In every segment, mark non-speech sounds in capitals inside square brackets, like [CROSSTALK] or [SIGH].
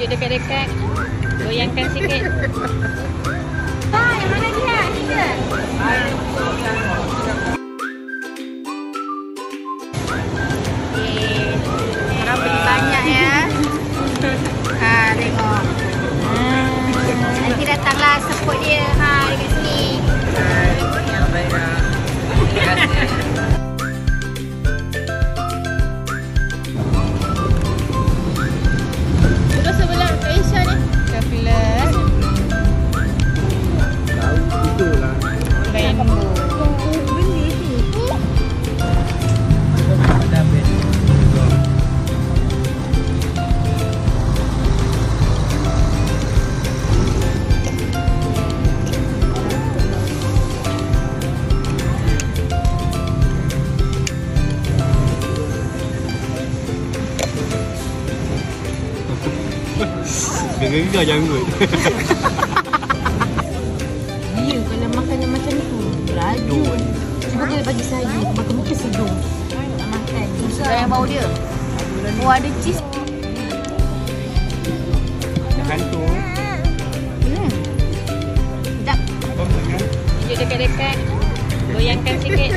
Dekat-dekat. Goyangkan sikit. Gegar janggut. Dia kalau makan yang macam tu. Laju. Cuba dia bagi saya. Makan mungkin. Tak makan. Susah yang bau dia. Oh ada cheese. Hantu. Hmm. Sedap. Makan? Tunjuk dekat-dekat. Goyangkan sikit.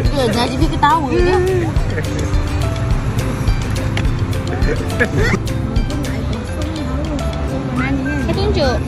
Dia jadi dia [LAUGHS] ketawa je. Kau tunjuk.